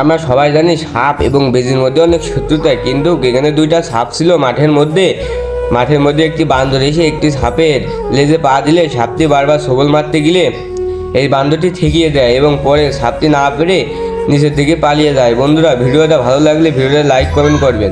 আমরা সবাই জানি সাপ এবং বেজির মধ্যে অনেক শত্রুতা, কিন্তু এখানে দুইটা সাপ ছিল মাঠের মধ্যে। মাঠের মধ্যে একটি বান্দর এসে একটি সাপের লেজে পা দিলে সাপটি বারবার সবল মারতে গেলে এই বান্দরটি ঠেকিয়ে দেয় এবং পরে সাপটি না পেরে নিচের দিকে পালিয়ে যায়। বন্ধুরা, ভিডিওটা ভালো লাগলে ভিডিওটা লাইক, কমেন্ট করবেন।